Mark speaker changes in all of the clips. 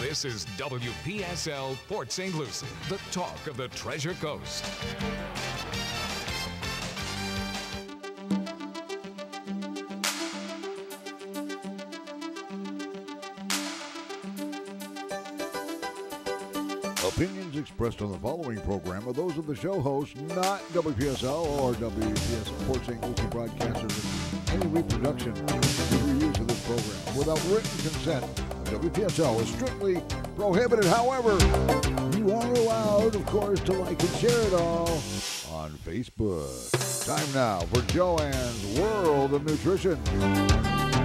Speaker 1: This is WPSL Port St. Lucie, the talk of the Treasure Coast.
Speaker 2: Opinions expressed on the following program are those of the show host, not WPSL or WPSL Port St. Lucie broadcasters. Any reproduction reuse of this program without written consent WPSL is strictly prohibited. However, you are allowed, of course, to like and share it all on Facebook. Time now for Joanne's World of Nutrition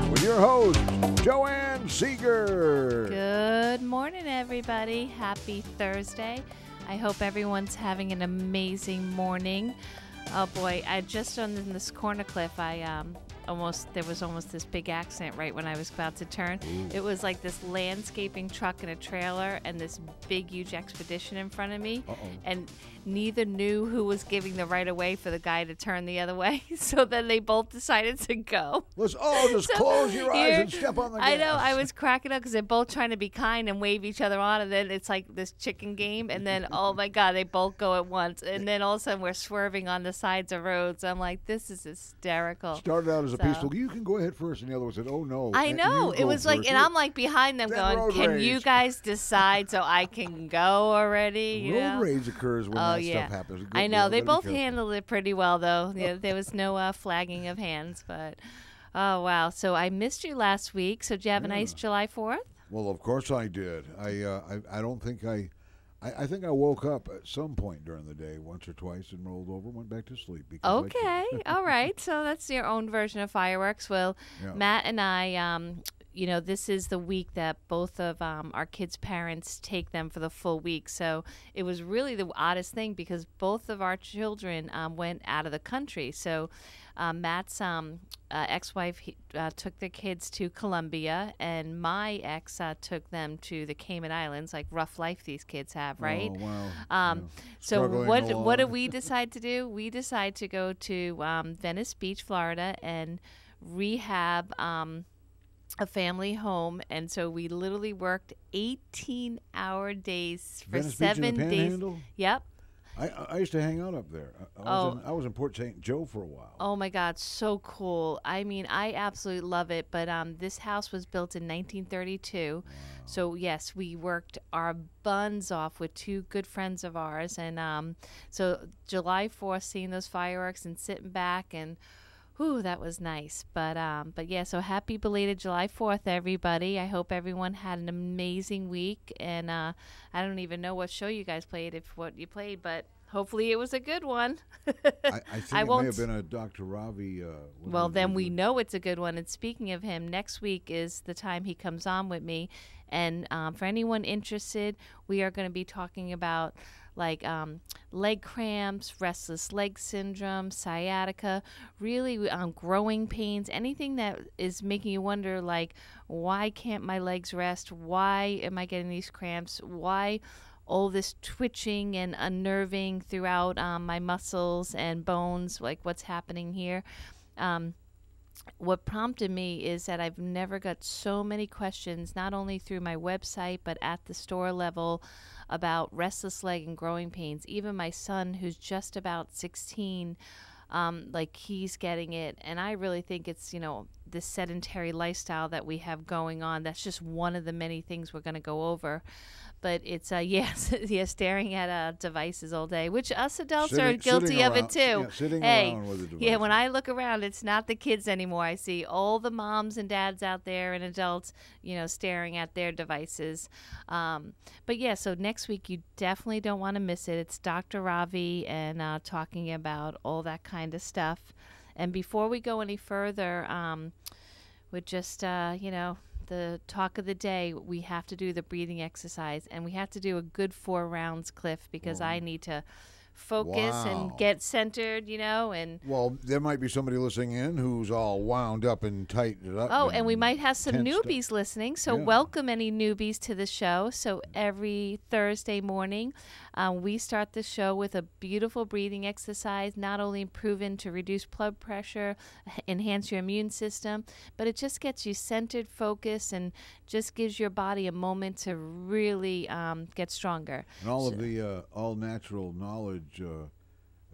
Speaker 2: with your host, Joanne Seeger.
Speaker 3: Good morning, everybody. Happy Thursday. I hope everyone's having an amazing morning. Oh boy, I just on this corner cliff, I um almost there was almost this big accident right when I was about to turn. It was like this landscaping truck and a trailer and this big huge expedition in front of me.
Speaker 2: Uh-oh.
Speaker 3: And neither knew who was giving the right of way for the guy to turn the other way. So then they both decided to go.
Speaker 2: Let's all just
Speaker 3: So
Speaker 2: close your eyes and step on the gas.
Speaker 3: I know. I was cracking up because they're both trying to be kind and wave each other on, and then it's like this chicken game, and then oh my god, they both go at once, and then all of a sudden we're swerving on the sides of roads. I'm like, this is hysterical.
Speaker 2: Started out as a
Speaker 3: So-
Speaker 2: peaceful. You can go ahead first, and the other one said, "Oh no."
Speaker 3: I know. It was like,
Speaker 2: first."
Speaker 3: and I'm like behind them, going, "Can you guys decide so I can go already?" You
Speaker 2: road
Speaker 3: know?
Speaker 2: rage occurs when
Speaker 3: Oh
Speaker 2: that
Speaker 3: yeah,
Speaker 2: stuff happens. Good
Speaker 3: I know they both handled it pretty well though. Yeah, there was no uh, flagging of hands, but oh wow. So I missed you last week. So did you have a nice July Fourth?
Speaker 2: Well, of course I did. I, uh, I, I don't think I, I, I think I woke up at some point during the day, once or twice, and rolled over, and went back to sleep. because
Speaker 3: Okay, all right. So that's your own version of fireworks. Well,
Speaker 2: Yeah.
Speaker 3: Matt and I, um, you know, this is the week that both of um, our kids' parents take them for the full week. So it was really the oddest thing because both of our children um, went out of the country. So um, Matt's um, uh, ex-wife he, uh, took the kids to Colombia, and my ex uh, took them to the Cayman Islands. Like rough life these kids have, right?
Speaker 2: Oh, wow.
Speaker 3: Um,
Speaker 2: Yeah.
Speaker 3: so
Speaker 2: Struggling
Speaker 3: what what did we decide to do? We decide to go to um, Venice Beach, Florida, and rehab um, a family home. And so we literally worked 18 hour days for
Speaker 2: Venice Beach in the
Speaker 3: seven days. Yep.
Speaker 2: I, I used to hang out up there. I, I, was
Speaker 3: Oh.
Speaker 2: in, I was in Port St. Joe for a while.
Speaker 3: Oh my God, so cool! I mean, I absolutely love it. But um, this house was built in 1932, so yes, we worked our buns off with two good friends of ours, and um, so July 4th, seeing those fireworks and sitting back and. Whew, that was nice. But um, but yeah, so happy belated July 4th, everybody. I hope everyone had an amazing week. And uh, I don't even know what show you guys played, if what you played, but hopefully it was a good one.
Speaker 2: I, I think
Speaker 3: I
Speaker 2: it may
Speaker 3: won't
Speaker 2: have been a Dr. Ravi. Uh,
Speaker 3: well, then we know it's a good one. And speaking of him, next week is the time he comes on with me. And um, for anyone interested, we are going to be talking about like um, leg cramps, restless leg syndrome, sciatica, really um, growing pains, anything that is making you wonder, like, why can't my legs rest? Why am I getting these cramps? Why? All this twitching and unnerving throughout um, my muscles and bones, like what's happening here. Um, what prompted me is that I've never got so many questions, not only through my website, but at the store level about restless leg and growing pains. Even my son, who's just about 16, um, like he's getting it. And I really think it's, you know, this sedentary lifestyle that we have going on. That's just one of the many things we're going to go over. But it's, uh, yes, yeah, staring at uh, devices all day, which us adults are guilty of
Speaker 2: around-
Speaker 3: it too.
Speaker 2: yeah, sitting
Speaker 3: hey,
Speaker 2: around with a
Speaker 3: yeah, when I look around, it's not the kids anymore. I see all the moms and dads out there and adults, you know, staring at their devices. Um, but yeah, so next week you definitely don't want to miss it. It's Dr. Ravi and uh, talking about all that kind of stuff. And before we go any further, um, with just uh, you know the talk of the day, we have to do the breathing exercise, and we have to do a good four rounds, Cliff, because I need to focus
Speaker 2: Wow.
Speaker 3: and get centered, you know, and
Speaker 2: Well, there might be somebody listening in who's all wound up and tightened up.
Speaker 3: Oh, and we might have some
Speaker 2: tensed up.
Speaker 3: newbies listening. So,
Speaker 2: Yeah.
Speaker 3: welcome any newbies to the show. So, every Thursday morning, um, we start the show with a beautiful breathing exercise, not only proven to reduce blood pressure, enhance your immune system, but it just gets you centered, focused, and just gives your body a moment to really um, get stronger.
Speaker 2: And all of the uh, all natural knowledge, uh,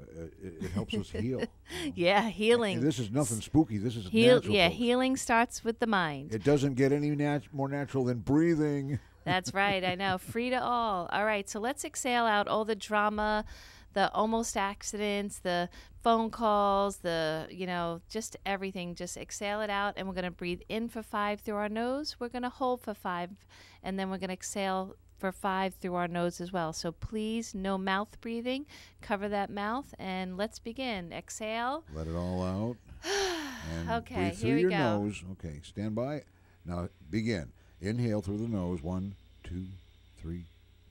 Speaker 2: uh, it, it helps us heal.
Speaker 3: Yeah, healing.
Speaker 2: And this is nothing spooky. This is
Speaker 3: Heal,
Speaker 2: natural.
Speaker 3: yeah,
Speaker 2: folks.
Speaker 3: healing starts with the mind.
Speaker 2: It doesn't get any nat- more natural than breathing.
Speaker 3: That's right. I know. Free to all. All right. So let's exhale out all the drama, the almost accidents, the phone calls, the, you know, just everything. Just exhale it out. And we're going to breathe in for five through our nose. We're going to hold for five. And then we're going to exhale for five through our nose as well. So please, no mouth breathing. Cover that mouth. And let's begin. Exhale.
Speaker 2: Let it all out.
Speaker 3: Okay,
Speaker 2: breathe through
Speaker 3: here we
Speaker 2: your
Speaker 3: go.
Speaker 2: nose. Okay, stand by. Now begin. Inhale through the nose. One, two, three,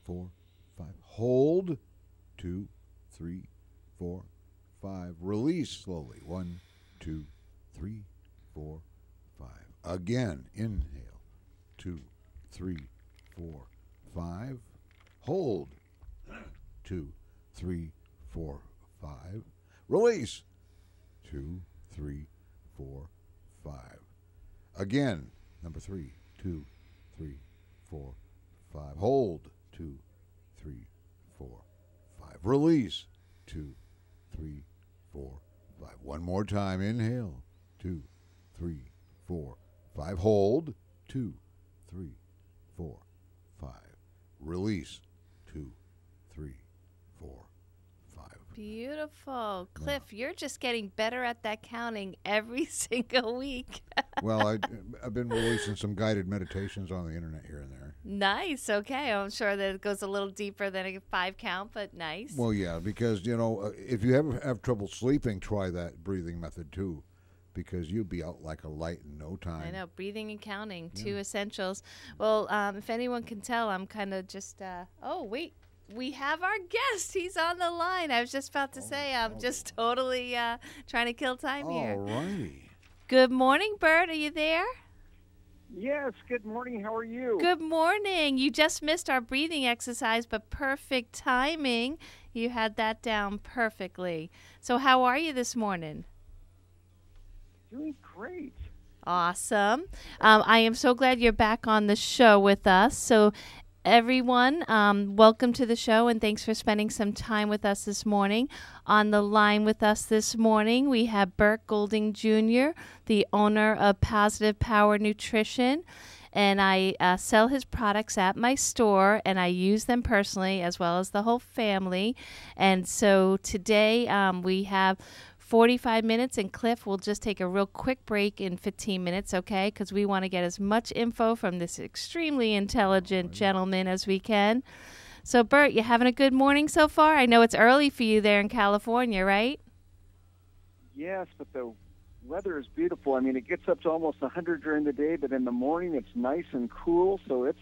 Speaker 2: four, five. Hold. Two, three, four, five. Release slowly. One, two, three, four, five. Again. Inhale. Two, three, four, five. Hold. Two, three, four, five. Release. Two, three, four, five. Again, number three, two, three, four, five. Hold. Two, three, four, five. Release. Two, three, four, five. One more time. Inhale. Two, three, four, five. Hold. Two, three, four, five. Release. Two, three, four, five.
Speaker 3: Beautiful. Cliff, you're just getting better at that counting every single week.
Speaker 2: Well, I, I've been releasing some guided meditations on the internet here and there.
Speaker 3: Nice. Okay. I'm sure that it goes a little deeper than a five count, but nice.
Speaker 2: Well, yeah, because you know, uh, if you ever have trouble sleeping, try that breathing method too, because you'll be out like a light in no time.
Speaker 3: I know. Breathing and counting, two essentials. Well, um, if anyone can tell, I'm kind of just. Uh, oh, wait. We have our guest. He's on the line. I was just about to say, I'm just totally uh, trying to kill time here.
Speaker 2: All righty.
Speaker 3: Good morning, Bert. Are you there?
Speaker 4: Yes, good morning. How are you?
Speaker 3: Good morning. You just missed our breathing exercise, but perfect timing. You had that down perfectly. So, how are you this morning?
Speaker 4: Doing great.
Speaker 3: Awesome. Um, I am so glad you're back on the show with us. So, everyone, um, welcome to the show and thanks for spending some time with us this morning. On the line with us this morning, we have Bert Golden Jr., the owner of Positive Power Nutrition. And I uh, sell his products at my store and I use them personally as well as the whole family. And so today um, we have 45 minutes, and Cliff will just take a real quick break in 15 minutes, okay? Because we want to get as much info from this extremely intelligent gentleman as we can. So, Bert, you having a good morning so far? I know it's early for you there in California, right?
Speaker 4: Yes, but the weather is beautiful. I mean, it gets up to almost 100 during the day, but in the morning it's nice and cool, so it's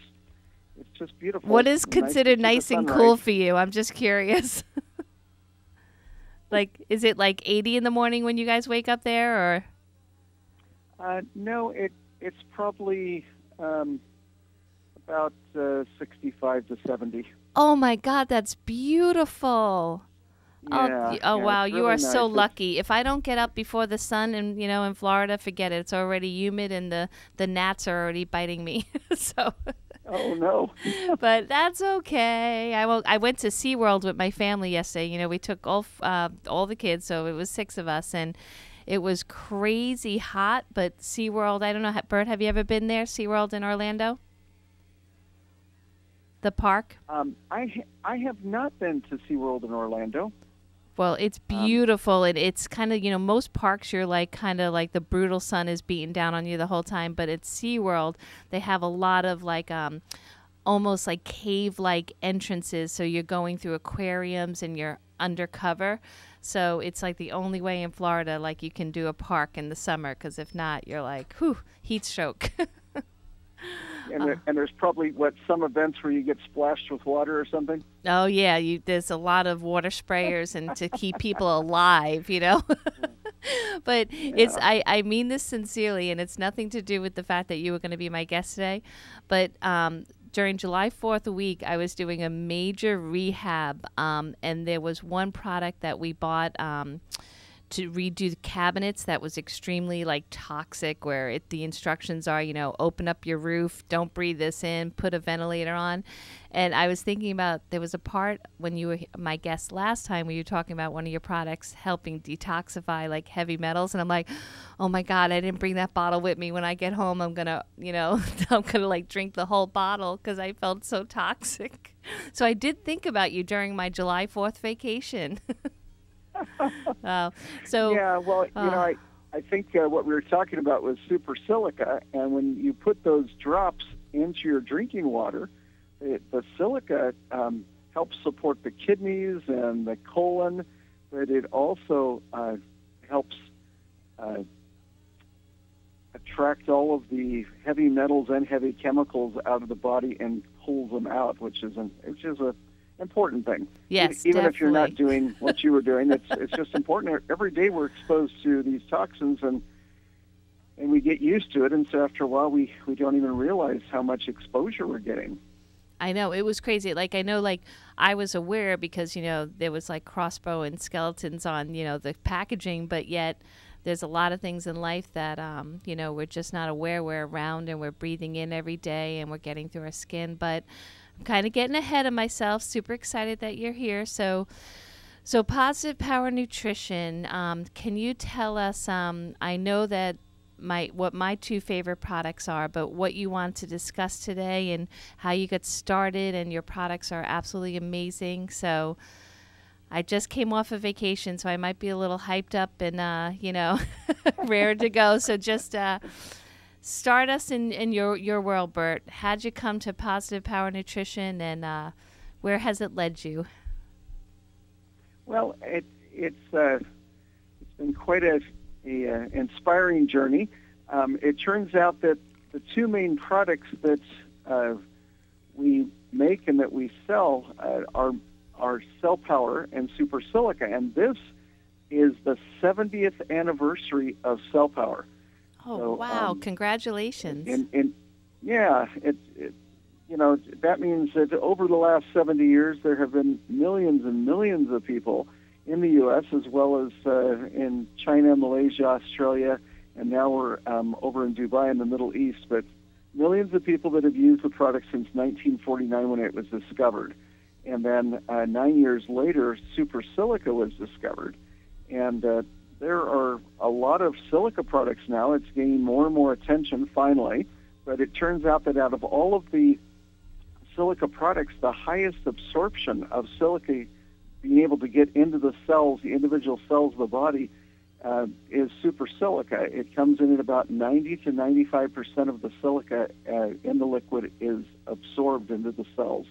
Speaker 4: it's just beautiful.
Speaker 3: What is
Speaker 4: Nice
Speaker 3: considered
Speaker 4: the
Speaker 3: nice and
Speaker 4: sunrise.
Speaker 3: cool for you? I'm just curious. like, is it like 80 in the morning when you guys wake up there, or?
Speaker 4: Uh, no, it it's probably um, about uh, 65 to 70.
Speaker 3: Oh my God, that's beautiful. Oh,
Speaker 4: Yeah,
Speaker 3: y- oh
Speaker 4: yeah,
Speaker 3: wow,
Speaker 4: it's
Speaker 3: you
Speaker 4: really
Speaker 3: are so lucky. If I don't get up before the sun and you know in Florida, forget it. It's already humid and the the gnats are already biting me. so
Speaker 4: Oh no.
Speaker 3: but that's okay. I will, I went to SeaWorld with my family yesterday. You know, we took all uh, all the kids, so it was six of us and it was crazy hot, but SeaWorld, I don't know, Bert, have you ever been there? SeaWorld in Orlando? The park?
Speaker 4: Um, I ha- I have not been to SeaWorld in Orlando.
Speaker 3: Well, it's beautiful, and it's kind of you know most parks you're like kind of like the brutal sun is beating down on you the whole time, but at SeaWorld they have a lot of like um almost like cave like entrances, so you're going through aquariums and you're undercover. So it's like the only way in Florida like you can do a park in the summer because if not, you're like whew heat stroke.
Speaker 4: and, there, and there's probably what some events where you get splashed with water or something.
Speaker 3: Oh yeah, you, there's a lot of water sprayers and to keep people alive, you know. but it's I, I mean this sincerely and it's nothing to do with the fact that you were going to be my guest today but um, during july 4th week i was doing a major rehab um, and there was one product that we bought um, to redo the cabinets that was extremely like toxic where it, the instructions are you know open up your roof don't breathe this in put a ventilator on. And i was thinking about there was a part when you were my guest last time where you were talking about one of your products helping detoxify like heavy metals and i'm like oh my god i didn't bring that bottle with me. When i get home i'm gonna you know i'm gonna like drink the whole bottle because i felt so toxic. So i did think about you during my july 4th vacation uh, so
Speaker 4: yeah, well, you
Speaker 3: uh,
Speaker 4: know, I I think uh, what we were talking about was super silica, and when you put those drops into your drinking water, it, the silica um, helps support the kidneys and the colon, but it also uh, helps uh, attract all of the heavy metals and heavy chemicals out of the body and pulls them out, which is an which is a important thing.
Speaker 3: Yes,
Speaker 4: even if you're not doing what you were doing, it's it's just important. Every day we're exposed to these toxins and and we get used to it, and so after a while we we don't even realize how much exposure we're getting.
Speaker 3: I know it was crazy. Like I know, like I was aware because you know there was like crossbow and skeletons on you know the packaging, but yet there's a lot of things in life that um, you know we're just not aware we're around and we're breathing in every day and we're getting through our skin. But I'm kind of getting ahead of myself. Super excited that you're here. So. So, positive power nutrition. Um, can you tell us? Um, I know that my what my two favorite products are, but what you want to discuss today and how you got started, and your products are absolutely amazing. So, I just came off a vacation, so I might be a little hyped up and uh, you know, rare to go. So, just uh, start us in, in your your world, Bert. How'd you come to Positive Power Nutrition, and uh, where has it led you?
Speaker 4: Well, it, it's uh, it's been quite a, a uh, inspiring journey. Um, it turns out that the two main products that uh, we make and that we sell uh, are are Cell Power and Super Silica, and this is the 70th anniversary of Cell Power.
Speaker 3: Oh
Speaker 4: So,
Speaker 3: wow!
Speaker 4: um,
Speaker 3: Congratulations.
Speaker 4: And, and yeah, it, it, you know, that means that over the last 70 years, there have been millions and millions of people in the U.S. as well as uh, in China, Malaysia, Australia, and now we're um, over in Dubai in the Middle East. But millions of people that have used the product since 1949 when it was discovered. And then uh, nine years later, super silica was discovered. And uh, there are a lot of silica products now. It's gaining more and more attention finally. But it turns out that out of all of the silica products, the highest absorption of silica being able to get into the cells, the individual cells of the body, uh, is super silica. It comes in at about 90 to 95 percent of the silica uh, in the liquid is absorbed into the cells,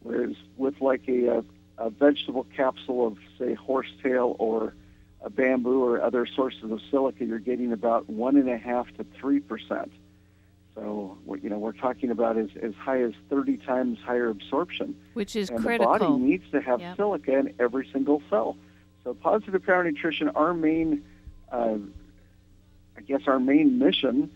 Speaker 4: whereas with like a, a, a vegetable capsule of say horsetail or bamboo or other sources of silica, you're getting about one and a half to three percent. So what- you know we're talking about as, as high as 30 times higher absorption
Speaker 3: which is
Speaker 4: and
Speaker 3: critical.
Speaker 4: the body needs to have
Speaker 3: Yep.
Speaker 4: silica in every single cell. So, positive power nutrition, our main, uh, I guess, our main mission,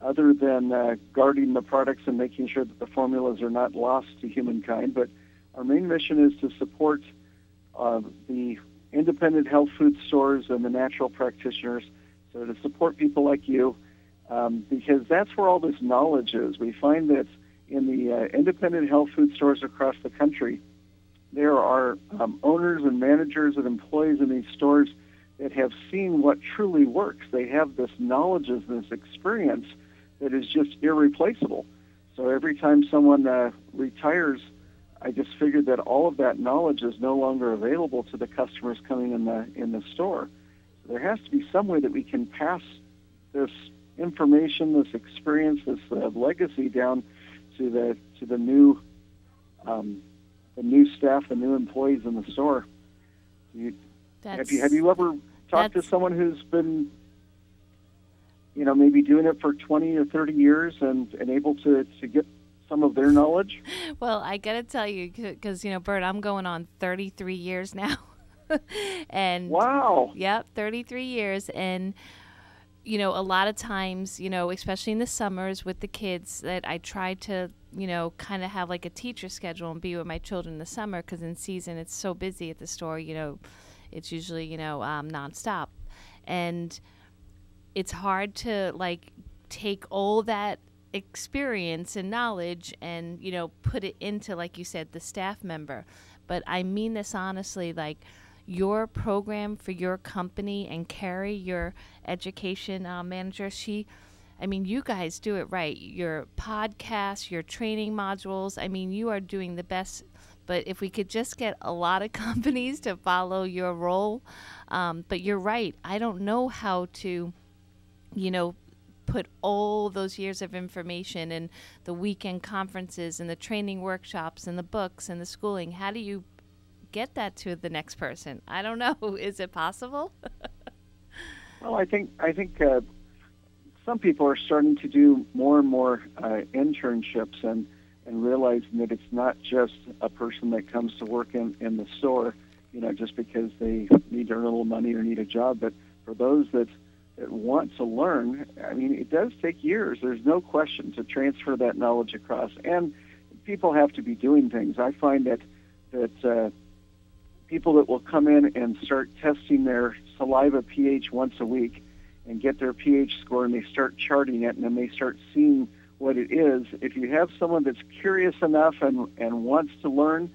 Speaker 4: other than uh, guarding the products and making sure that the formulas are not lost to humankind, but our main mission is to support uh, the independent health food stores and the natural practitioners. So, to support people like you, um, because that's where all this knowledge is. We find that in the uh, independent health food stores across the country, there are um, owners and managers and employees in these stores that have seen what truly works. They have this knowledge and this experience that is just irreplaceable. So every time someone uh, retires, I just figured that all of that knowledge is no longer available to the customers coming in the in the store. There has to be some way that we can pass this information, this experience, this uh, legacy down to the to the new um, the new staff, the new employees in the store. You, have you have you ever talked to someone who's been you know, maybe doing it for 20 or 30 years and, and able to, to get some of their knowledge?
Speaker 3: Well, I got to tell you, because, you know, Bert, I'm going on 33 years now. and
Speaker 4: wow.
Speaker 3: Yep, 33 years. And, you know, a lot of times, you know, especially in the summers with the kids, that I try to, you know, kind of have like a teacher schedule and be with my children in the summer because in season it's so busy at the store, you know, it's usually, you know, um, nonstop. And it's hard to like take all that experience and knowledge and you know put it into like you said the staff member. But i mean this honestly like your program for your company and carrie your education uh, manager she i mean you guys do it right. Your podcast your training modules i mean you are doing the best. But if we could just get a lot of companies to follow your role um, but you're right. I don't know how to you know, put all those years of information and the weekend conferences and the training workshops and the books and the schooling. How do you get that to the next person? I don't know. Is it possible?
Speaker 4: well, I think I think uh, some people are starting to do more and more uh, internships and and realizing that it's not just a person that comes to work in in the store, you know, just because they need to earn a little money or need a job, but for those that that want to learn, I mean, it does take years. There's no question to transfer that knowledge across, and people have to be doing things. I find that that uh, people that will come in and start testing their saliva pH once a week and get their pH score, and they start charting it, and then they start seeing what it is. If you have someone that's curious enough and and wants to learn,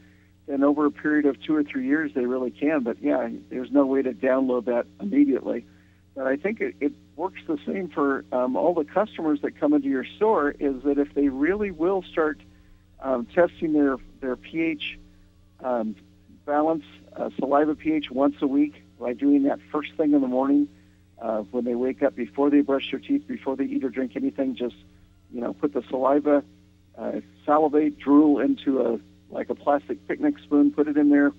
Speaker 4: then over a period of two or three years, they really can. But yeah, there's no way to download that immediately. But I think it, it works the same for um, all the customers that come into your store. Is that if they really will start um, testing their their pH um, balance, uh, saliva pH once a week by doing that first thing in the morning uh, when they wake up, before they brush their teeth, before they eat or drink anything, just you know put the saliva, uh, salivate, drool into a like a plastic picnic spoon, put it in there,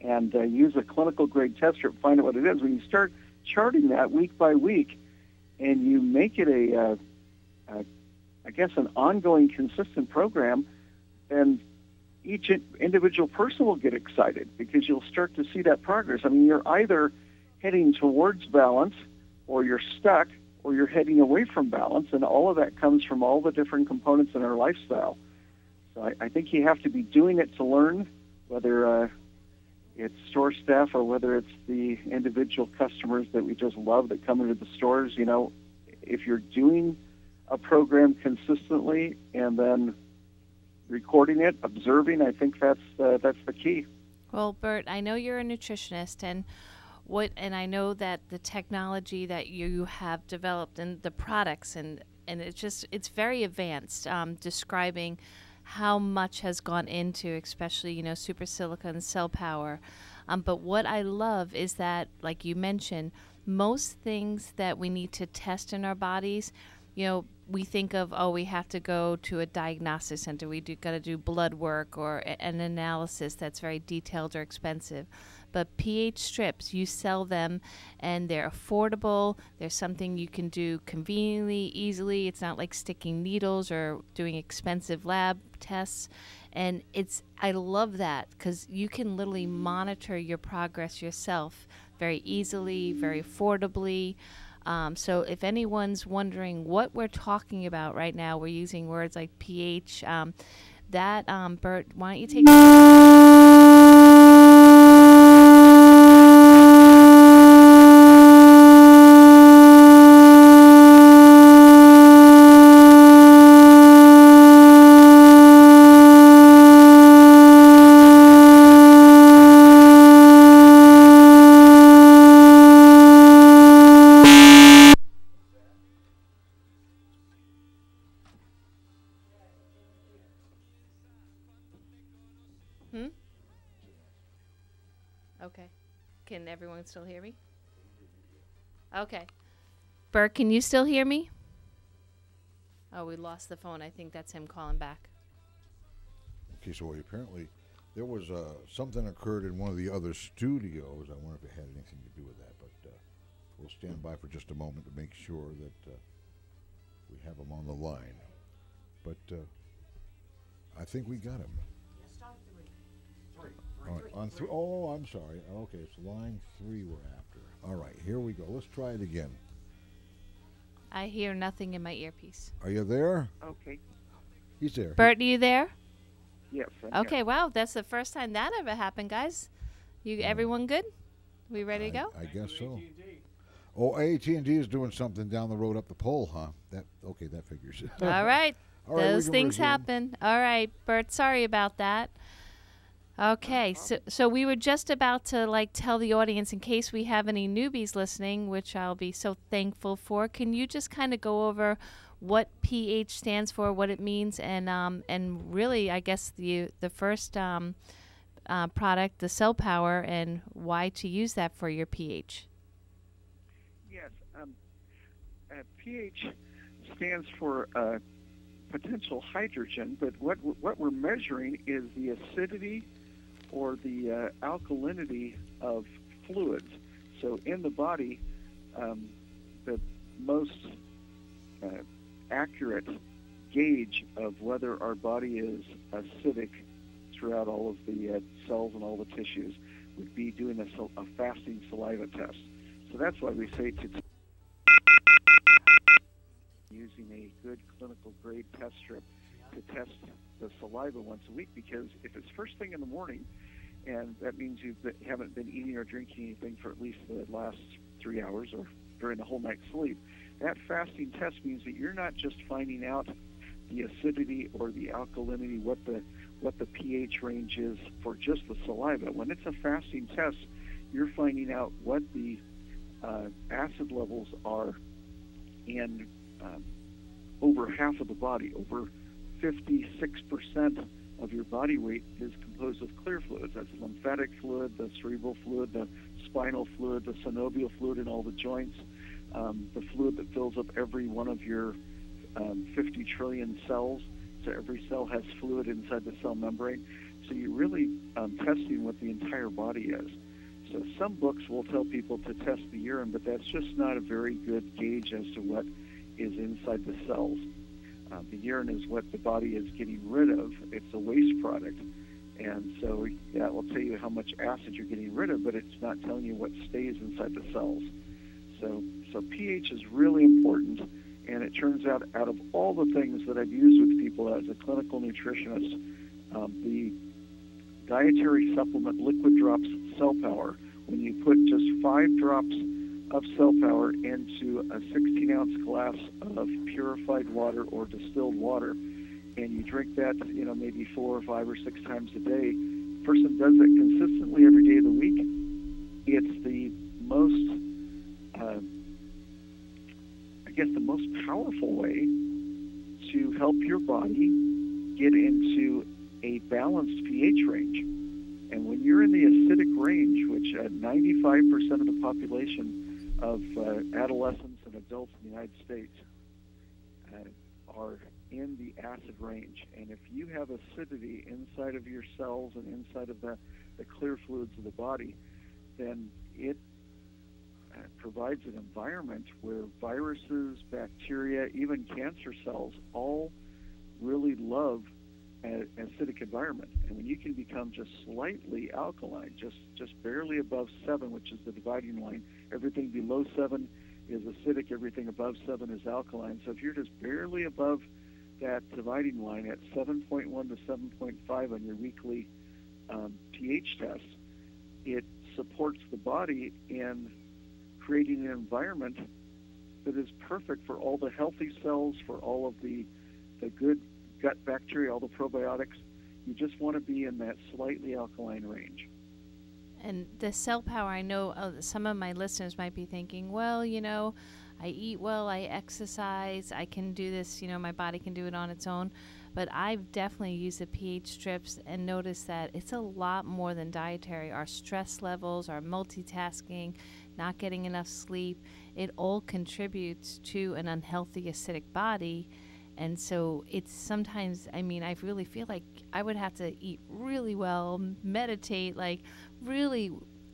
Speaker 4: and uh, use a clinical grade tester to find out what it is. When you start charting that week by week, and you make it a, uh, uh, guess, an ongoing, consistent program, then each individual person will get excited because you'll start to see that progress. I mean, you're either heading towards balance, or you're stuck, or you're heading away from balance, and all of that comes from all the different components in our lifestyle. So I, I think you have to be doing it to learn, whether uh, it's store staff or whether it's the individual customers that we just love that come into the stores, you know, if you're doing a program consistently and then recording it, observing, I think that's uh, that's the key.
Speaker 3: Well, Bert, I know you're a nutritionist and what and I know that the technology that you have developed and the products and and it's just it's very advanced um, describing how much has gone into, especially, you know, super silicon cell power. Um, but what I love is that, like you mentioned, most things that we need to test in our bodies, you know, we think of, oh, we have to go to a diagnostic center. We do got to do blood work or a, an analysis that's very detailed or expensive. But pH strips, you sell them and they're affordable. There's something you can do conveniently, easily. It's not like sticking needles or doing expensive lab tests. And it's I love that because you can literally monitor your progress yourself very easily, very affordably. Um, so if anyone's wondering what we're talking about right now, we're using words like pH. Um, that um, Bert, why don't you take? Still hear me? Okay. Burke, can you still hear me? Oh, we lost the phone. I think that's him calling back.
Speaker 2: Okay, so apparently there was uh, something occurred in one of the other studios. I wonder if it had anything to do with that, but uh, We'll stand by for just a moment to make sure that uh, we have him on the line. But uh, I think we got him. All right, on three. Oh, I'm sorry. Okay, it's line three we're after. All right, here we go. Let's try it again.
Speaker 3: I hear nothing in my earpiece.
Speaker 2: Are you there?
Speaker 4: Okay.
Speaker 2: He's there.
Speaker 3: Bert, are you there?
Speaker 4: Yes. I'm
Speaker 3: Okay, wow, that's the first time that ever happened, guys. You, everyone good? We ready to go?
Speaker 2: I guess so. Oh, AT&T is doing something down the road up the pole, huh? That okay? That figures.
Speaker 3: All right.
Speaker 2: All right,
Speaker 3: Those
Speaker 2: can
Speaker 3: things
Speaker 2: resume.
Speaker 3: happen. All right, Bert, sorry about that. Okay, so so we were just about to like tell the audience in case we have any newbies listening, which I'll be so thankful for. Can you just kind of go over what pH stands for, what it means, and um and really, I guess the the first um uh, product, the Cell Power, and why to use that for your pH.
Speaker 4: Yes. Um, uh, pH stands for uh, potential hydrogen, but what what we're measuring is the acidity or the uh, alkalinity of fluids. So in the body, um, the most uh, accurate gauge of whether our body is acidic throughout all of the uh, cells and all the tissues would be doing a, a fasting saliva test. So that's why we say to using a good clinical grade test strip to test the saliva once a week because if it's first thing in the morning and that means you haven't been eating or drinking anything for at least the last three hours or during the whole night's sleep, that fasting test means that you're not just finding out the acidity or the alkalinity, what the what the pH range is for just the saliva. When it's a fasting test, you're finding out what the uh, acid levels are in um, over half of the body. Over 56% of your body weight is composed of clear fluids. That's lymphatic fluid, the cerebral fluid, the spinal fluid, the synovial fluid in all the joints, um, the fluid that fills up every one of your um, 50 trillion cells. So every cell has fluid inside the cell membrane. So you're really um, testing what the entire body is. So some books will tell people to test the urine, but that's just not a very good gauge as to what is inside the cells. Uh, the urine is what the body is getting rid of. It's a waste product. And so that will tell you how much acid you're getting rid of, but it's not telling you what stays inside the cells. So, so pH is really important. And it turns out, out of all the things that I've used with people as a clinical nutritionist, um, the dietary supplement Liquid Drops Cell Power, when you put just five drops of cell power into a 16 ounce glass of purified water or distilled water, and you drink that, you know, maybe four or five or six times a day, person does it consistently every day of the week. It's the most, uh, I guess, the most powerful way to help your body get into a balanced pH range. And when you're in the acidic range, which uh, 95% of the population of uh, adolescents and adults in the United States uh, are in the acid range. And if you have acidity inside of your cells and inside of the, the clear fluids of the body, then it uh, provides an environment where viruses, bacteria, even cancer cells all really love an acidic environment. And when you can become just slightly alkaline, just just barely above seven, which is the dividing line, everything below seven is acidic, everything above seven is alkaline. So if you're just barely above that dividing line at 7.1 to 7.5 on your weekly um, pH test, it supports the body in creating an environment that is perfect for all the healthy cells, for all of the the good gut bacteria, all the probiotics. You just want to be in that slightly alkaline range.
Speaker 3: And the cell power, I know uh, some of my listeners might be thinking, well, you know, I eat well, I exercise, I can do this, you know, my body can do it on its own. But I've definitely used the pH strips and noticed that it's a lot more than dietary. Our stress levels, our multitasking, not getting enough sleep, it all contributes to an unhealthy acidic body. And so it's sometimes, I mean, I really feel like I would have to eat really well, meditate, like really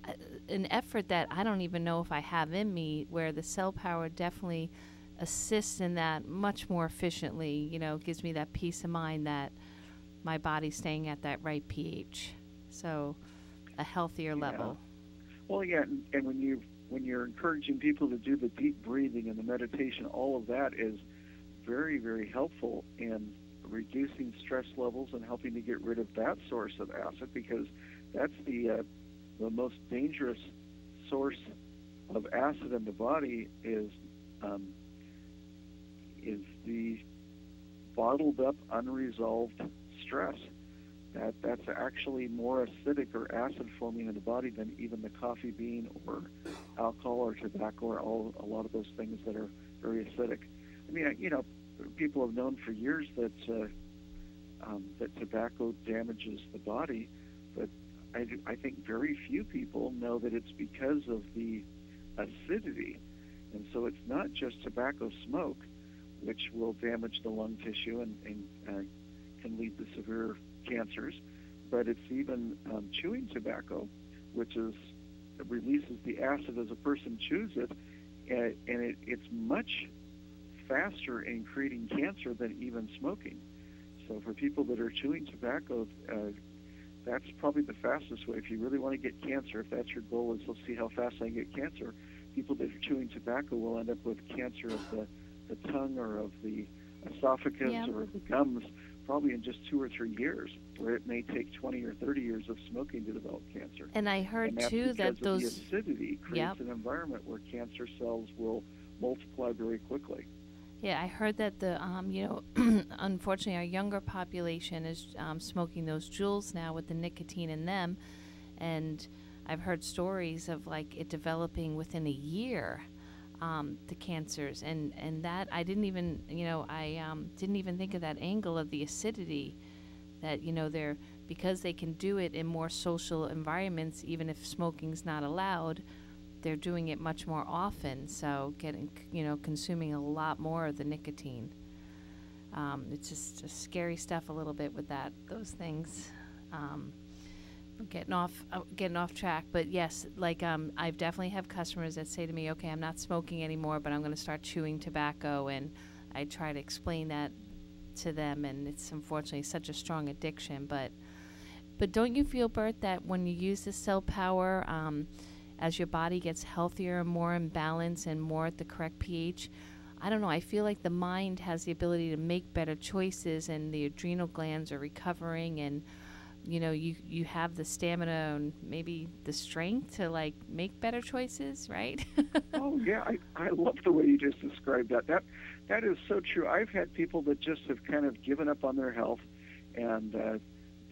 Speaker 3: uh, an effort that I don't even know if I have in me, where the cell power definitely assists in that much more efficiently. You know, gives me that peace of mind that my body's staying at that right pH. So, a healthier
Speaker 4: Yeah.
Speaker 3: level.
Speaker 4: Well, yeah, and, and when you when you're encouraging people to do the deep breathing and the meditation, all of that is very very helpful in reducing stress levels and helping to get rid of that source of acid because that's the uh, the most dangerous source of acid in the body is um, is the bottled up unresolved stress that that's actually more acidic or acid forming in the body than even the coffee bean or alcohol or tobacco or all a lot of those things that are very acidic. I mean, you know, people have known for years that uh, um, that tobacco damages the body, I, I think very few people know that it's because of the acidity, and so it's not just tobacco smoke, which will damage the lung tissue and, and uh, can lead to severe cancers, but it's even um, chewing tobacco, which is releases the acid as a person chews it, and, and it, it's much faster in creating cancer than even smoking. So for people that are chewing tobacco, uh, that's probably the fastest way. If you really want to get cancer, if that's your goal, is let's see how fast I can get cancer. People that are chewing tobacco will end up with cancer of the, the tongue or of the esophagus
Speaker 3: Yeah.
Speaker 4: or the gums probably in just two or three years, where it may take 20 or 30 years of smoking to develop cancer.
Speaker 3: And I heard
Speaker 4: and
Speaker 3: too that those
Speaker 4: the acidity creates
Speaker 3: Yep.
Speaker 4: an environment where cancer cells will multiply very quickly.
Speaker 3: Yeah, I heard that the um, you know, unfortunately, our younger population is um, smoking those Juuls now with the nicotine in them, and I've heard stories of like it developing within a year, um, the cancers, and and that I didn't even you know I um, didn't even think of that angle of the acidity, that you know they're because they can do it in more social environments, even if smoking's not allowed they're doing it much more often, so getting you know consuming a lot more of the nicotine. Um, it's just, just scary stuff a little bit with that those things. Um, getting off uh, getting off track, but yes, like um, I've definitely have customers that say to me, "Okay, I'm not smoking anymore, but I'm going to start chewing tobacco," and I try to explain that to them, and it's unfortunately such a strong addiction, but. But don't you feel, Bert, that when you use the cell power, um, as your body gets healthier and more in balance and more at the correct pH, I don't know, I feel like the mind has the ability to make better choices and the adrenal glands are recovering and you know, you you have the stamina and maybe the strength to like make better choices, right?
Speaker 4: oh yeah, I, I love the way you just described that. That that is so true. I've had people that just have kind of given up on their health, and uh,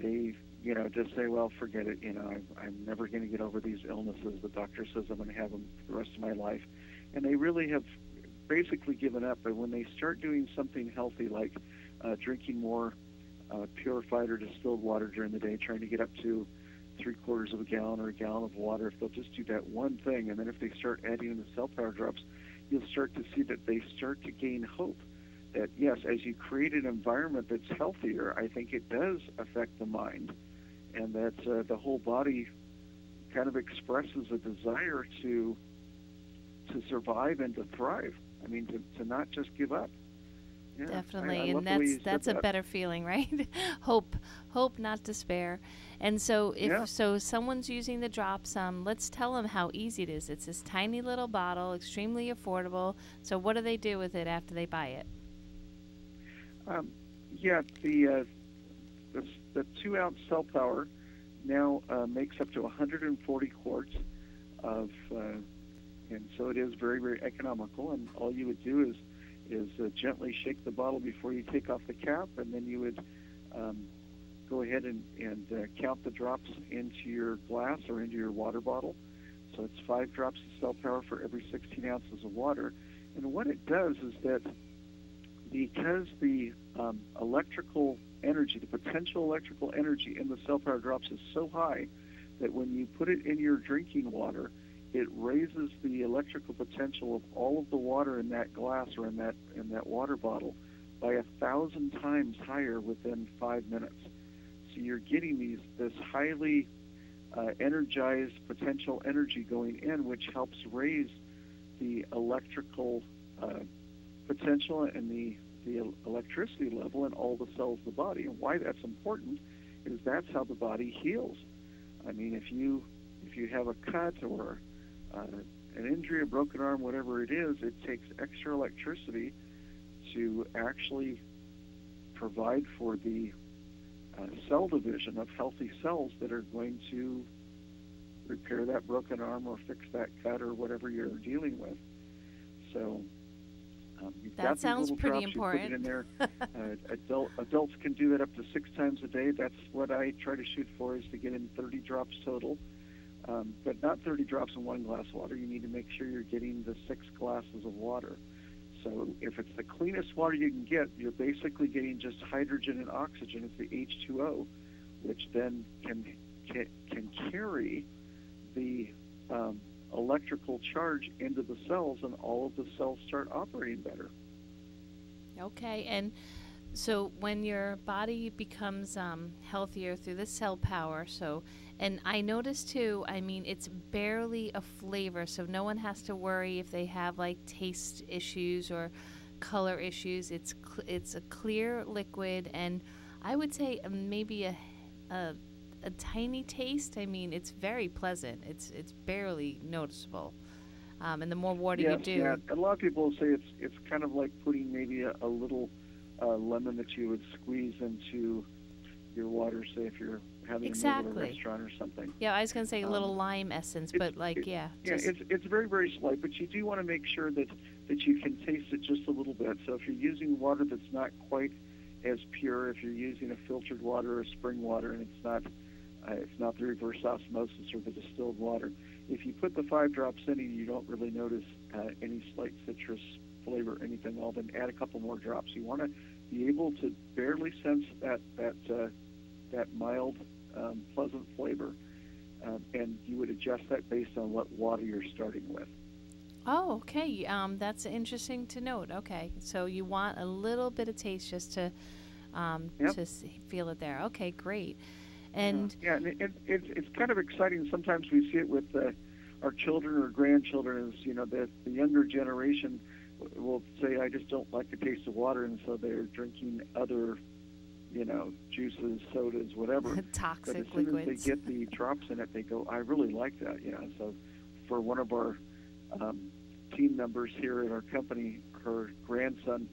Speaker 4: they you know just say, well, forget it. You know, I'm, I'm never going to get over these illnesses. The doctor says I'm going to have them for the rest of my life, and they really have basically given up. But when they start doing something healthy, like uh, drinking more uh, purified or distilled water during the day, trying to get up to three quarters of a gallon or a gallon of water, if they'll just do that one thing, and then if they start adding in the cell power drops, you'll start to see that they start to gain hope. That yes, as you create an environment that's healthier, I think it does affect the mind, and that uh, the whole body kind of expresses a desire to to survive and to thrive. I mean, to, to not just give up. Yeah,
Speaker 3: Definitely,
Speaker 4: I
Speaker 3: and
Speaker 4: the way
Speaker 3: that's that's a
Speaker 4: that.
Speaker 3: better feeling, right? hope, hope, not despair. And so, if
Speaker 4: Yeah.
Speaker 3: so, someone's using the drop Um, let's tell them how easy it is. It's this tiny little bottle, extremely affordable. So, what do they do with it after they buy it?
Speaker 4: Um, yeah, the, uh, the the two ounce cell power now uh, makes up to 140 quarts of, uh, and so it is very very economical. And all you would do is is uh, gently shake the bottle before you take off the cap, and then you would um, go ahead and and uh, count the drops into your glass or into your water bottle. So it's five drops of cell power for every 16 ounces of water. And what it does is that because the um, electrical energy, the potential electrical energy in the cell power drops is so high that when you put it in your drinking water, it raises the electrical potential of all of the water in that glass or in that in that water bottle by a thousand times higher within five minutes. So you're getting these this highly uh, energized potential energy going in, which helps raise the electrical uh, potential and the, the electricity level in all the cells of the body. And why that's important is that's how the body heals. I mean, if you if you have a cut or uh, an injury, a broken arm, whatever it is, it takes extra electricity to actually provide for the uh, cell division of healthy cells that are going to repair that broken arm or fix that cut or whatever you're dealing with. So um, you've
Speaker 3: That
Speaker 4: got
Speaker 3: sounds
Speaker 4: little
Speaker 3: pretty
Speaker 4: drops, you put it in
Speaker 3: important.
Speaker 4: there. uh, adult, adults can do that up to six times a day. That's what I try to shoot for is to get in 30 drops total. Um, but not 30 drops in one glass of water. You need to make sure you're getting the six glasses of water. So if it's the cleanest water you can get, you're basically getting just hydrogen and oxygen. It's the H2O, which then can can, can carry the um, electrical charge into the cells, and all of the cells start operating better.
Speaker 3: Okay, and so when your body becomes um, healthier through the cell power, so and I noticed too. I mean, it's barely a flavor, so no one has to worry if they have like taste issues or color issues. It's cl- it's a clear liquid, and I would say uh, maybe a, a a tiny taste. I mean, it's very pleasant. It's it's barely noticeable. Um, and the more water
Speaker 4: yes,
Speaker 3: you do,
Speaker 4: yeah. A lot of people say it's it's kind of like putting maybe a, a little uh, lemon that you would squeeze into your water. Say if you're having a meal at
Speaker 3: Exactly.
Speaker 4: a restaurant or something.
Speaker 3: yeah, I was gonna say a little
Speaker 4: Um,
Speaker 3: lime essence, but like
Speaker 4: it-
Speaker 3: yeah,
Speaker 4: Yeah, it's it's very very slight, but you do want to make sure that that you can taste it just a little bit. So if you're using water that's not quite as pure, if you're using a filtered water or spring water, and it's not uh, it's not the reverse osmosis or the distilled water, if you put the five drops in and you don't really notice uh, any slight citrus flavor or anything, well then add a couple more drops. You want to be able to barely sense that that uh, that mild, um, pleasant flavor um, and you would adjust that based on what water you're starting with.
Speaker 3: Oh, okay. Um, that's interesting to note. Okay, so you want a little bit of taste just to um,
Speaker 4: Yep.
Speaker 3: to s- feel it there. Okay, great. And
Speaker 4: yeah, and it, it, it's it's kind of exciting. Sometimes we see it with uh, our children or grandchildren. Is you know the the younger generation will say, "I just don't like the taste of water," and so they're drinking other, you know, juices, sodas, whatever. But as
Speaker 3: toxic
Speaker 4: soon as they get the drops in it, they go, "I really like that." You know, so for one of our um, team members here at our company, her grandson,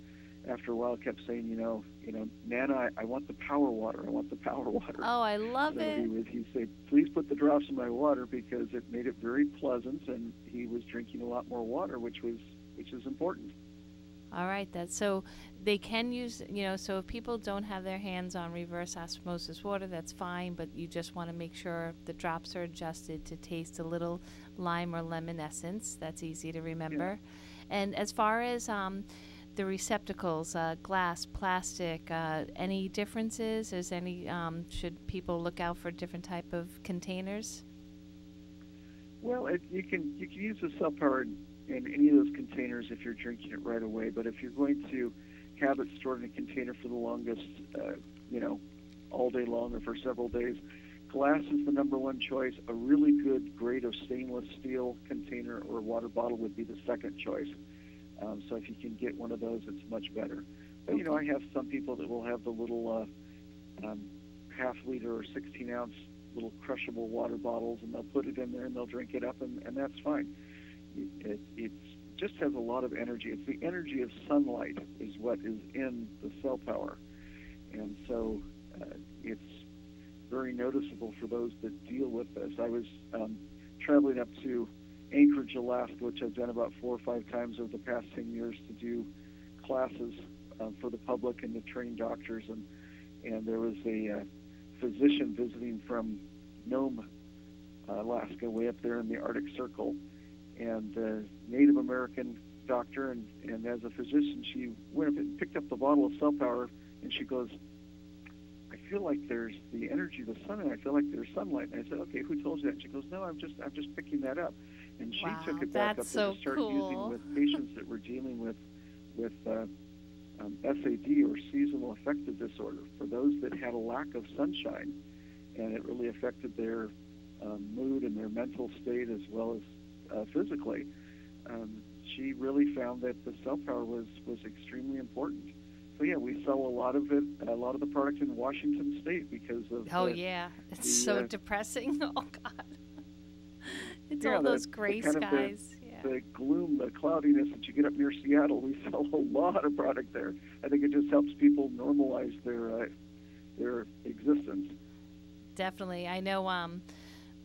Speaker 4: after a while, kept saying, "You know, you know, Nana, I, I want the power water. I want the power water."
Speaker 3: oh, I love
Speaker 4: so he would he said, "Please put the drops in my water because it made it very pleasant, and he was drinking a lot more water, which was which is important."
Speaker 3: All right, that's so they can use, you know, so if people don't have their hands on reverse osmosis water, that's fine, but you just want to make sure the drops are adjusted to taste a little lime or lemon essence. That's easy to remember. And as far as um, the receptacles, uh, glass, plastic, uh, any differences? Is any um, should people look out for different type of containers?
Speaker 4: Well, it, you can you can use the cell in, in any of those containers if you're drinking it right away. But if you're going to have it stored in a container for the longest, uh, you know, all day long or for several days, glass is the number one choice. A really good grade of stainless steel container or water bottle would be the second choice. Um, so if you can get one of those, it's much better. But you know, I have some people that will have the little uh, um, half liter or 16 ounce little crushable water bottles, and they'll put it in there and they'll drink it up, and, and that's fine. It, it it's, just has a lot of energy. It's the energy of sunlight is what is in the cell power, and so uh, it's very noticeable for those that deal with this. I was um, traveling up to Anchorage, Alaska, which I've done about four or five times over the past 10 years to do classes um, for the public and to train doctors. And, and there was a uh, physician visiting from Nome, uh, Alaska, way up there in the Arctic Circle, and uh, Native American doctor. And, and as a physician, she went up and picked up the bottle of cell power, and she goes, I feel like there's the energy of the sun, and I feel like there's sunlight. And I said, okay, who told you that? She goes, no, I'm just, I'm just picking that up. And she
Speaker 3: Wow,
Speaker 4: took it back up
Speaker 3: so
Speaker 4: and started
Speaker 3: cool.
Speaker 4: using with patients that were dealing with, with uh, um, SAD or seasonal affective disorder for those that had a lack of sunshine, and it really affected their um, mood and their mental state as well as uh, physically. Um, she really found that the cell power was was extremely important. So yeah, we sell a lot of it, a lot of the product in Washington State because of.
Speaker 3: Oh
Speaker 4: the,
Speaker 3: yeah, it's
Speaker 4: the,
Speaker 3: so
Speaker 4: uh,
Speaker 3: depressing. Oh God, it's
Speaker 4: Yeah,
Speaker 3: all
Speaker 4: the-
Speaker 3: those
Speaker 4: the
Speaker 3: gray
Speaker 4: the-
Speaker 3: skies. yeah.
Speaker 4: the gloom, the cloudiness that you get up near Seattle. We sell a lot of product there. I think it just helps people normalize their uh, their existence.
Speaker 3: Definitely. I know um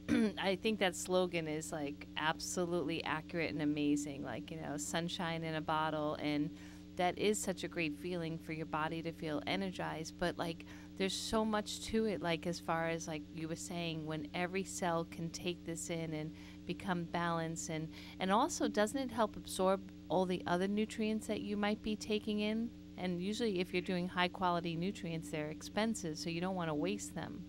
Speaker 3: I think that slogan is like absolutely accurate and amazing. Like, you know, sunshine in a bottle and that is such a great feeling for your body to feel energized, but like there's so much to it like as far as like you were saying when every cell can take this in and become balanced and and also doesn't it help absorb all the other nutrients that you might be taking in? And usually if you're doing high quality nutrients, they're expensive, so you don't want to waste them.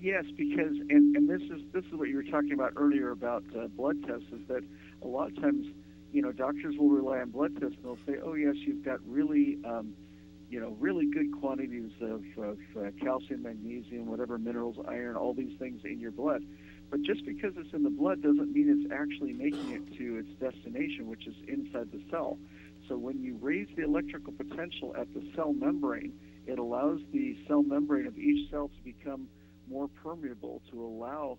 Speaker 4: Yes, because and, and this is this is what you were talking about earlier about uh, blood tests is that a lot of times you know doctors will rely on blood tests and they'll say oh yes you've got really um, you know really good quantities of, of uh, calcium, magnesium, whatever minerals, iron, all these things in your blood. But just because it's in the blood doesn't mean it's actually making it to its destination, which is inside the cell. So when you raise the electrical potential at the cell membrane, it allows the cell membrane of each cell to become more permeable to allow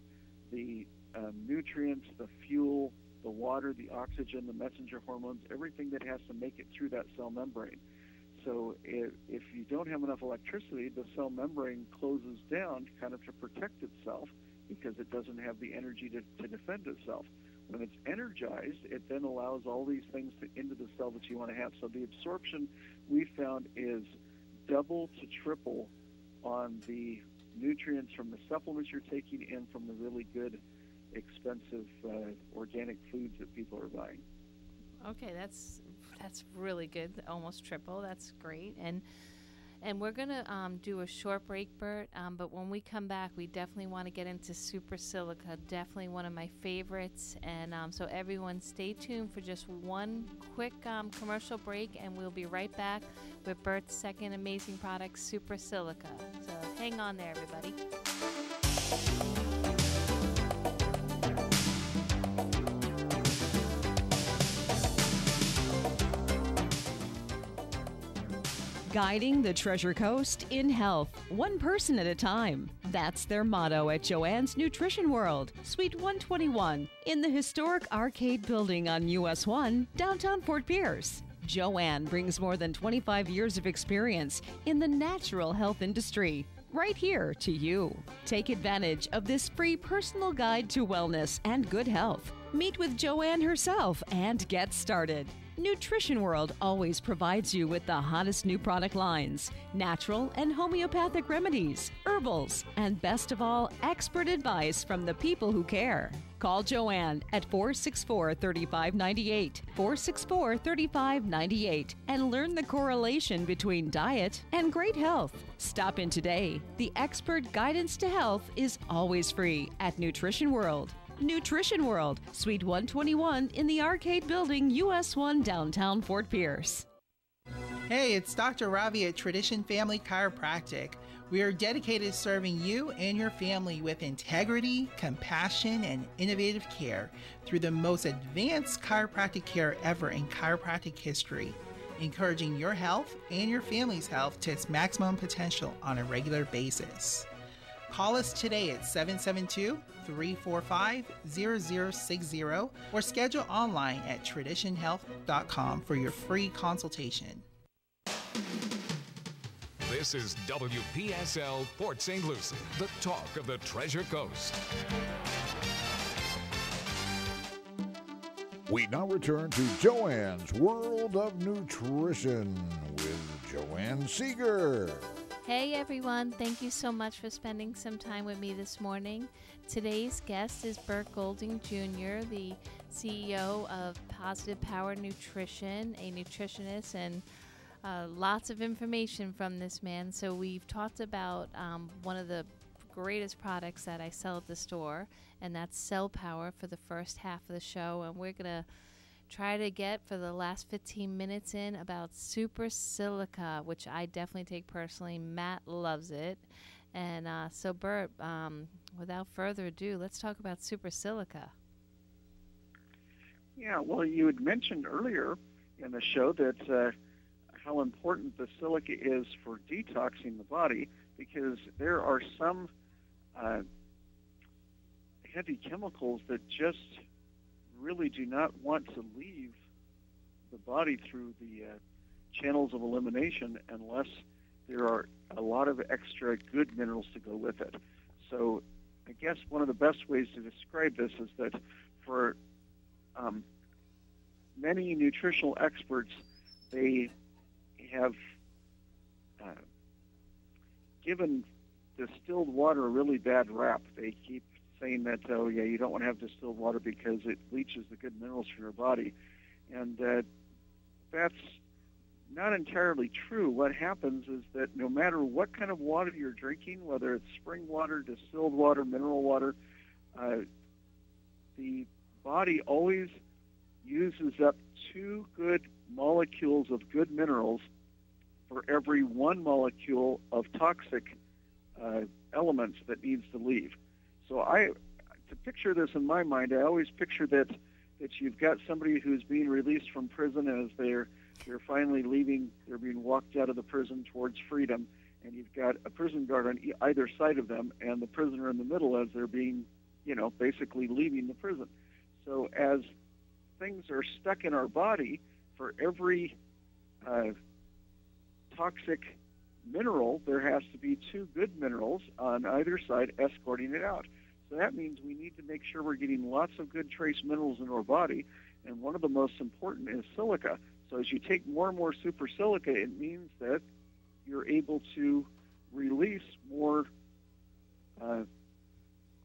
Speaker 4: the um, nutrients, the fuel, the water, the oxygen, the messenger hormones, everything that has to make it through that cell membrane. So if, if you don't have enough electricity, the cell membrane closes down kind of to protect itself because it doesn't have the energy to, to defend itself. When it's energized, it then allows all these things to, into the cell that you want to have. So the absorption we found is double to triple on the nutrients from the supplements you're taking and from the really good, expensive uh, organic foods that people are buying.
Speaker 3: Okay, that's that's really good. Almost triple. That's great. And and we're gonna um, do a short break, Bert. Um, but when we come back, we definitely want to get into super silica. Definitely one of my favorites. And um, so everyone, stay tuned for just one quick um, commercial break, and we'll be right back with Bert's second amazing product, super silica. So hang on there, everybody.
Speaker 5: Guiding the Treasure Coast in health, one person at a time. That's their motto at Joanne's Nutrition World, Suite 121, in the historic arcade building on US 1, downtown Fort Pierce. Joanne brings more than 25 years of experience in the natural health industry. Right here to you. Take advantage of this free personal guide to wellness and good health. Meet with Joanne herself and get started. Nutrition World always provides you with the hottest new product lines, natural and homeopathic remedies, herbals, and best of all, expert advice from the people who care. Call Joanne at 464 3598, 464 3598, and learn the correlation between diet and great health. Stop in today. The expert guidance to health is always free at Nutrition World. Nutrition World, Suite 121 in the Arcade Building, US 1, downtown Fort Pierce.
Speaker 6: Hey, it's Dr. Ravi at Tradition Family Chiropractic. We are dedicated to serving you and your family with integrity, compassion, and innovative care through the most advanced chiropractic care ever in chiropractic history, encouraging your health and your family's health to its maximum potential on a regular basis. Call us today at 772 345 0060 or schedule online at traditionhealth.com for your free consultation.
Speaker 1: This is WPSL Port St. Lucie, the talk of the Treasure Coast.
Speaker 2: We now return to Joanne's World of Nutrition with Joanne Seeger.
Speaker 3: Hey everyone, thank you so much for spending some time with me this morning. Today's guest is Bert Golden Jr., the CEO of Positive Power Nutrition, a nutritionist, and uh, lots of information from this man. So, we've talked about um, one of the greatest products that I sell at the store, and that's Cell Power for the first half of the show. And we're going to try to get for the last 15 minutes in about super silica, which I definitely take personally. Matt loves it. And uh, so, Bert, um, without further ado, let's talk about super silica.
Speaker 4: Yeah, well, you had mentioned earlier in the show that uh, how important the silica is for detoxing the body because there are some uh, heavy chemicals that just really do not want to leave the body through the uh, channels of elimination unless there are a lot of extra good minerals to go with it. So I guess one of the best ways to describe this is that for um, many nutritional experts, they have uh, given distilled water a really bad rap. They keep saying that, oh, yeah, you don't want to have distilled water because it leaches the good minerals from your body. And uh, that's not entirely true. What happens is that no matter what kind of water you're drinking, whether it's spring water, distilled water, mineral water, uh, the body always uses up two good molecules of good minerals for every one molecule of toxic uh, elements that needs to leave. So I, to picture this in my mind, I always picture that that you've got somebody who's being released from prison as they're they're finally leaving, they're being walked out of the prison towards freedom, and you've got a prison guard on either side of them, and the prisoner in the middle as they're being, you know, basically leaving the prison. So as things are stuck in our body, for every uh, toxic mineral, there has to be two good minerals on either side escorting it out. So that means we need to make sure we're getting lots of good trace minerals in our body, and one of the most important is silica. So as you take more and more super silica, it means that you're able to release more uh,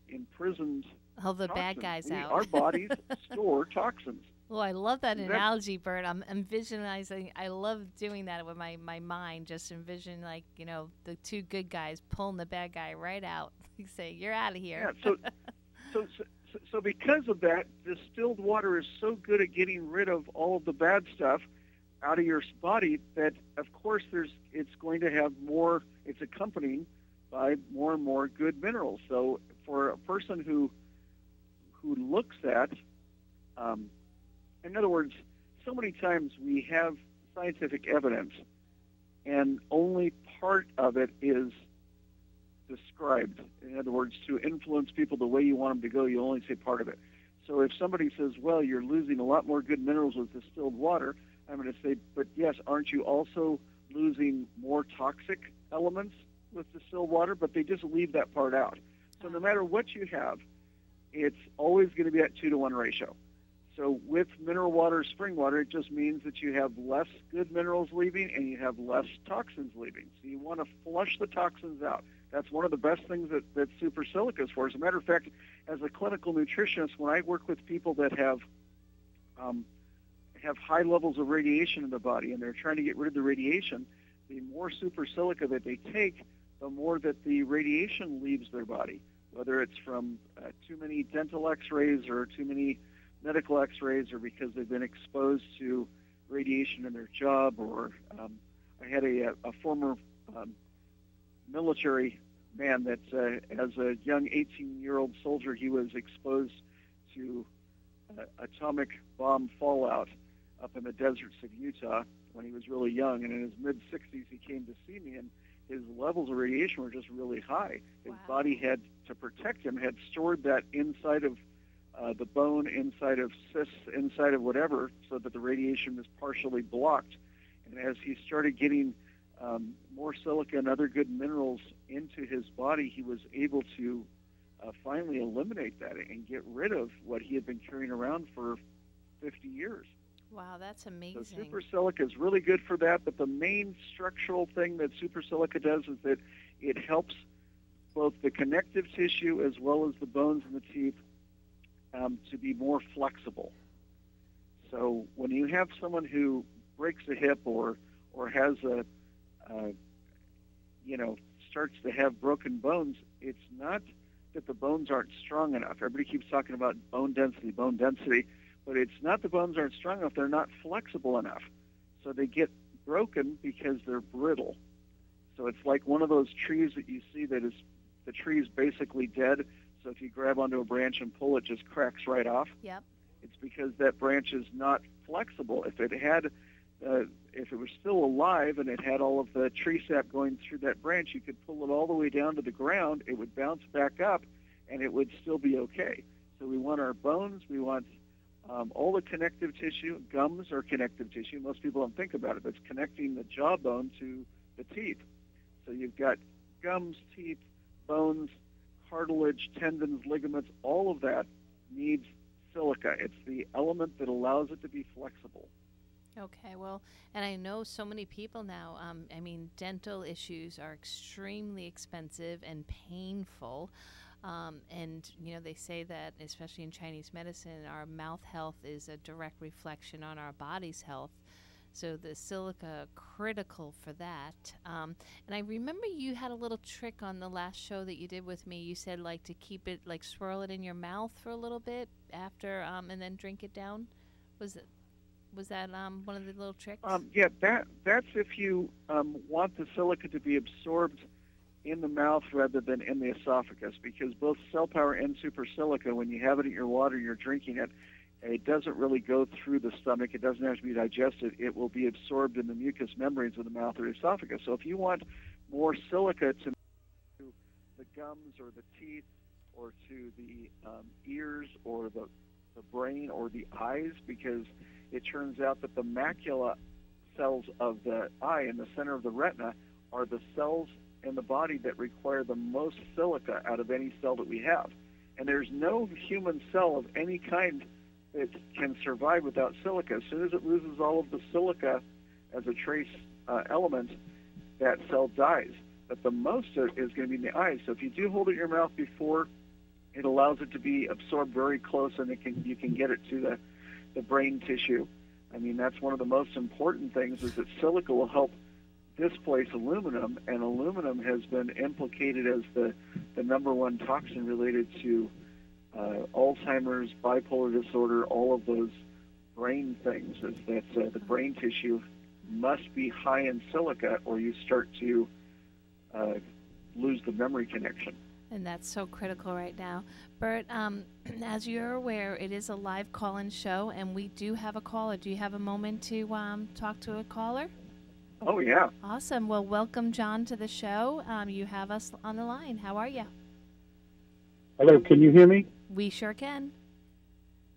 Speaker 4: imprisoned
Speaker 3: all the
Speaker 4: toxins.
Speaker 3: bad guys
Speaker 4: we,
Speaker 3: out.
Speaker 4: Our bodies store toxins.
Speaker 3: Well, I love that
Speaker 4: That-
Speaker 3: analogy, Bert. I'm, I'm visualizing. I love doing that with my, my mind. Just envision like you know the two good guys pulling the bad guy right out. You say you're out of here.
Speaker 4: Yeah, so, so, so, so because of that, distilled water is so good at getting rid of all of the bad stuff out of your body that, of course, there's it's going to have more. It's accompanied by more and more good minerals. So, for a person who who looks at, um, in other words, so many times we have scientific evidence, and only part of it is described. In other words, to influence people the way you want them to go, you only say part of it. So if somebody says, well, you're losing a lot more good minerals with distilled water, I'm going to say, but yes, aren't you also losing more toxic elements with distilled water? But they just leave that part out. So no matter what you have, it's always going to be at two to one ratio. So with mineral water, spring water, it just means that you have less good minerals leaving and you have less toxins leaving. So you want to flush the toxins out. That's one of the best things that, that super silica is for. As a matter of fact, as a clinical nutritionist, when I work with people that have um, have high levels of radiation in the body and they're trying to get rid of the radiation, the more super silica that they take, the more that the radiation leaves their body, whether it's from uh, too many dental x-rays or too many medical x-rays or because they've been exposed to radiation in their job or um, I had a, a former um, military man that uh, as a young 18-year-old soldier he was exposed to uh, atomic bomb fallout up in the deserts of Utah when he was really young and in his mid 60s he came to see me and his levels of radiation were just really high. His
Speaker 3: Wow.
Speaker 4: body had to protect him had stored that inside of uh, the bone, inside of cysts, inside of whatever, so that the radiation was partially blocked. And as he started getting um, more silica and other good minerals into his body, he was able to uh, finally eliminate that and get rid of what he had been carrying around for 50 years.
Speaker 3: Wow, that's
Speaker 4: So
Speaker 3: amazing.
Speaker 4: super silica is really good for that, but the main structural thing that super silica does is that it helps both the connective tissue as well as the bones and the teeth um, to be more flexible. So when you have someone who breaks a hip or or has a, uh, you know, starts to have broken bones, it's not that the bones aren't strong enough. Everybody keeps talking about bone density, bone density, but it's not the bones aren't strong enough. They're not flexible enough. So they get broken because they're brittle. So it's like one of those trees that you see that is the tree's basically dead. So if you grab onto a branch and pull, it just cracks right off.
Speaker 3: Yep.
Speaker 4: It's because that branch is not flexible. If it had, uh, if it was still alive and it had all of the tree sap going through that branch, you could pull it all the way down to the ground. It would bounce back up, and it would still be okay. So we want our bones. We want um, all the connective tissue. Gums are connective tissue. Most people don't think about it. but it's connecting the jawbone to the teeth. So you've got gums, teeth, bones, cartilage, tendons, ligaments. All of that needs silica. It's the element that allows it to be flexible.
Speaker 3: Okay, well, and I know so many people now. Um, I mean, dental issues are extremely expensive and painful. Um, and, you know, they say that, especially in Chinese medicine, our mouth health is a direct reflection on our body's health. So the silica critical for that. Um, and I remember you had a little trick on the last show that you did with me. You said like to keep it like swirl it in your mouth for a little bit after, um, and then drink it down. Was it? Was that um, one of the little tricks?
Speaker 4: Um, yeah, that that's if you um, want the silica to be absorbed in the mouth rather than in the esophagus, because both cell power and super silica, when you have it in your water, you're drinking it, it doesn't really go through the stomach. It doesn't have to be digested. It will be absorbed in the mucous membranes of the mouth or esophagus. So if you want more silica to the gums or the teeth or to the um, ears or the, the brain or the eyes, because it turns out that the macula cells of the eye in the center of the retina are the cells in the body that require the most silica out of any cell that we have. And there's no human cell of any kind that can survive without silica. As soon as it loses all of the silica as a trace uh, element, that cell dies. But the most is going to be in the eyes. So if you do hold it in your mouth before, it allows it to be absorbed very close, and it can you can get it to the the brain tissue. I mean, that's one of the most important things is that silica will help displace aluminum, and aluminum has been implicated as the the number one toxin related to uh, Alzheimer's, bipolar disorder, all of those brain things is that uh, the brain tissue must be high in silica or you start to uh, lose the memory connection.
Speaker 3: And that's so critical right now. Bert, um, as you're aware, it is a live call in show, and we do have a caller. Do you have a moment to um, talk to a caller?
Speaker 4: Oh, yeah.
Speaker 3: Awesome. Well, welcome, John, to the show. Um, you have us on the line. How are you?
Speaker 7: Hello, can you hear me?
Speaker 3: We sure can.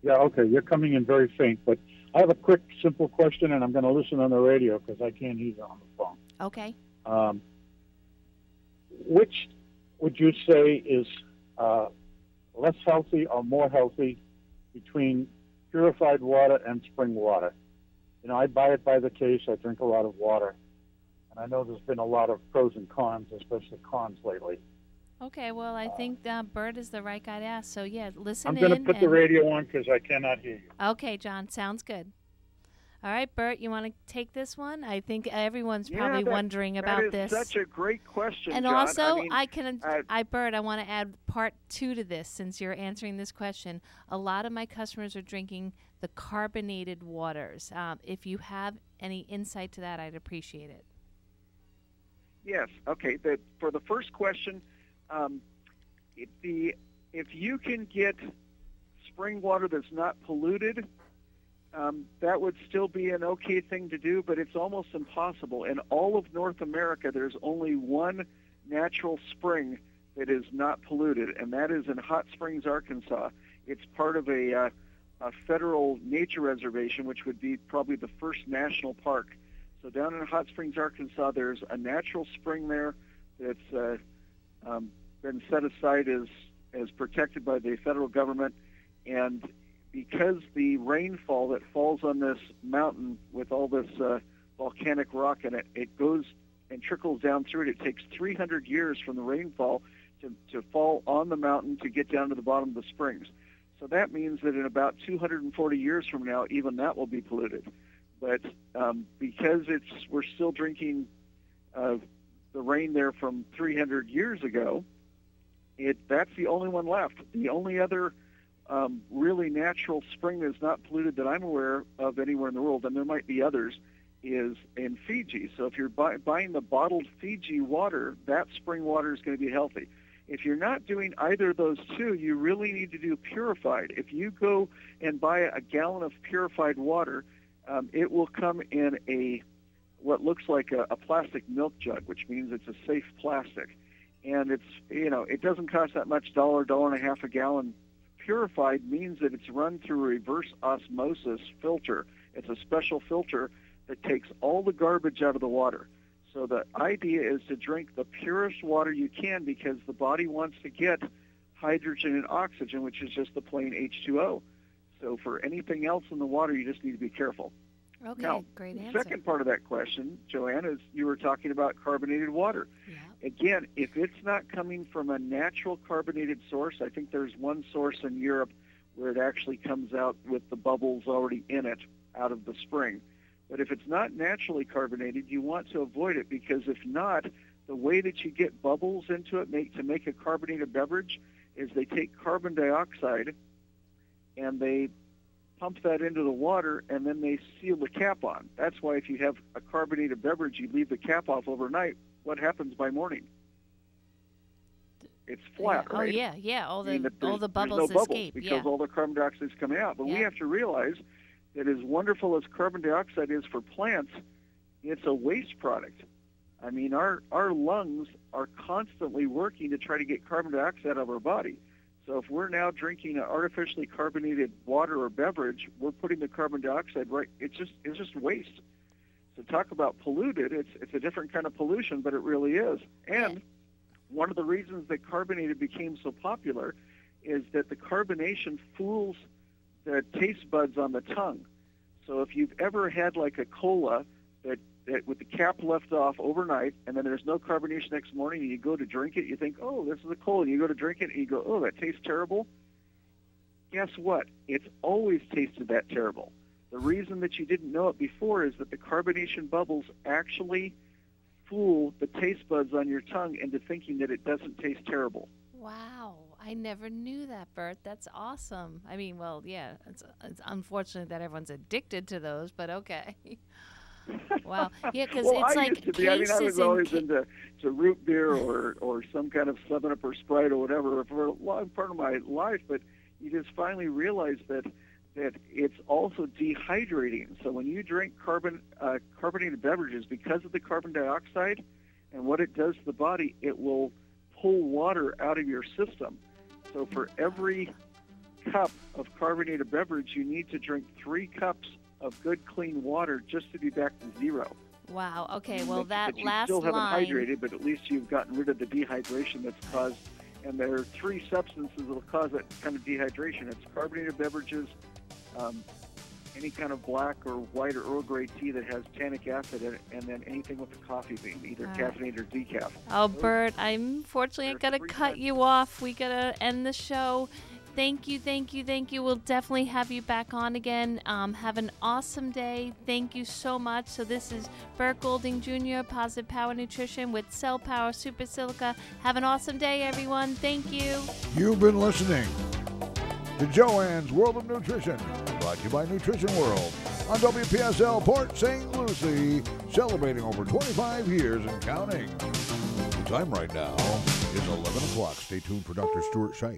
Speaker 7: Yeah, okay. You're coming in very faint, but I have a quick, simple question, and I'm going to listen on the radio because I can't hear you on the phone.
Speaker 3: Okay.
Speaker 7: Um, which would you say is uh, less healthy or more healthy between purified water and spring water? You know, I buy it by the case. I drink a lot of water, and I know there's been a lot of pros and cons, especially cons lately.
Speaker 3: Okay, well, I think uh, Bert is the right guy to ask. So, yeah, listen
Speaker 7: I'm going to
Speaker 3: in
Speaker 7: put the radio on because I cannot hear you.
Speaker 3: Okay, John, sounds good. All right, Bert, you want to take this one? I think everyone's
Speaker 4: Yeah,
Speaker 3: probably
Speaker 4: that-
Speaker 3: wondering
Speaker 4: that
Speaker 3: about
Speaker 4: is
Speaker 3: this.
Speaker 4: such a great question,
Speaker 3: and
Speaker 4: John.
Speaker 3: also,
Speaker 4: I, mean,
Speaker 3: can,
Speaker 4: uh,
Speaker 3: I Bert, I want to add part two to this since you're answering this question. A lot of my customers are drinking the carbonated waters. Um, if you have any insight to that, I'd appreciate it.
Speaker 4: Yes. Okay. The, for the first question, um, if the if you can get spring water that's not polluted, um, that would still be an okay thing to do, but it's almost impossible. In all of North America, there's only one natural spring that is not polluted, and that is in Hot Springs, Arkansas. It's part of a, uh, a federal nature reservation, which would be probably the first national park. So down in Hot Springs, Arkansas, there's a natural spring there that's uh, um, been set aside as as protected by the federal government, and because the rainfall that falls on this mountain with all this uh, volcanic rock in it, it goes and trickles down through it. It takes 300 years from the rainfall to, to fall on the mountain to get down to the bottom of the springs. So that means that in about 240 years from now, even that will be polluted. But um, because it's we're still drinking uh, the rain there from 300 years ago, it that's the only one left. The only other um, really natural spring that's not polluted that I'm aware of anywhere in the world, and there might be others, is in Fiji. So if you're buy, buying the bottled Fiji water, that spring water is going to be healthy. If you're not doing either of those two, you really need to do purified. If you go and buy a gallon of purified water, um, it will come in a what looks like a, a plastic milk jug, which means it's a safe plastic, and it's you know it doesn't cost that much dollar dollar and a half a gallon. Purified means that it's run through a reverse osmosis filter. It's a special filter that takes all the garbage out of the water. So the idea is to drink the purest water you can because the body wants to get hydrogen and oxygen, which is just the plain H2O. So for anything else in the water, you just need to be careful.
Speaker 3: Okay,
Speaker 4: now,
Speaker 3: great
Speaker 4: the second part of that question, Joanne, is you were talking about carbonated water.
Speaker 3: Yeah.
Speaker 4: Again, if it's not coming from a natural carbonated source, I think there's one source in Europe where it actually comes out with the bubbles already in it out of the spring. But if it's not naturally carbonated, you want to avoid it because if not, the way that you get bubbles into it make, to make a carbonated beverage is they take carbon dioxide and they pump that into the water and then they seal the cap on. That's why if you have a carbonated beverage, you leave the cap off overnight. What happens by morning? It's flat,
Speaker 3: yeah.
Speaker 4: right?
Speaker 3: Oh yeah, yeah. All
Speaker 4: I mean,
Speaker 3: the all the bubbles
Speaker 4: no bubbles
Speaker 3: escape.
Speaker 4: because
Speaker 3: Yeah.
Speaker 4: all the carbon dioxide is coming out. But we have to realize that as wonderful as carbon dioxide is for plants, it's a waste product. I mean, our our lungs are constantly working to try to get carbon dioxide out of our body. So if we're now drinking an artificially carbonated water or beverage, we're putting the carbon dioxide right. It's just it's just waste. So talk about polluted. It's it's a different kind of pollution, but it really is. And one of the reasons that carbonated became so popular is that the carbonation fools the taste buds on the tongue. So if you've ever had like a cola with the cap left off overnight and then there's no carbonation next morning and you go to drink it, you think, oh, this is a cola. And you go to drink it and you go, oh, that tastes terrible. Guess what? It's always tasted that terrible. The reason that you didn't know it before is that the carbonation bubbles actually fool the taste buds on your tongue into thinking that it doesn't taste terrible.
Speaker 3: Wow, I never knew that, Bert. That's awesome. I mean, well, yeah, it's it's unfortunate that everyone's addicted to those, but okay. wow, yeah, because
Speaker 4: well,
Speaker 3: it's
Speaker 4: I
Speaker 3: like
Speaker 4: used to be. I mean, I was always
Speaker 3: ca-
Speaker 4: into to root beer or or some kind of Seven Up or Sprite or whatever for a long part of my life. But you just finally realize that that it's also dehydrating. So when you drink carbon uh, carbonated beverages, because of the carbon dioxide and what it does to the body, it will pull water out of your system. So for every cup of carbonated beverage, you need to drink three cups of good clean water just to be back to zero.
Speaker 3: Wow. Okay. Well,
Speaker 4: But-
Speaker 3: that
Speaker 4: but you
Speaker 3: last
Speaker 4: still haven't
Speaker 3: line.
Speaker 4: hydrated, but at least you've gotten rid of the dehydration that's caused. And there are three substances that will cause that kind of dehydration. It's carbonated beverages, um, any kind of black or white or Earl Grey tea that has tannic acid in it, and then anything with a coffee bean, either
Speaker 3: All right.
Speaker 4: caffeinated or decaf.
Speaker 3: Oh, Bert, I'm fortunately
Speaker 4: There's
Speaker 3: gotta cut
Speaker 4: types.
Speaker 3: you off. We gotta end the show. Thank you, thank you, thank you. We'll definitely have you back on again. Um, have an awesome day. Thank you so much. So this is Bert Golden Jr., Positive Power Nutrition with Cell Power Super Silica. Have an awesome day, everyone. Thank you.
Speaker 2: You've been listening to Joanne's World of Nutrition, brought to you by Nutrition World on WPSL Port St. Lucie, celebrating over 25 years and counting. The time right now is 11 o'clock. Stay tuned for Dr. Stuart Shipe.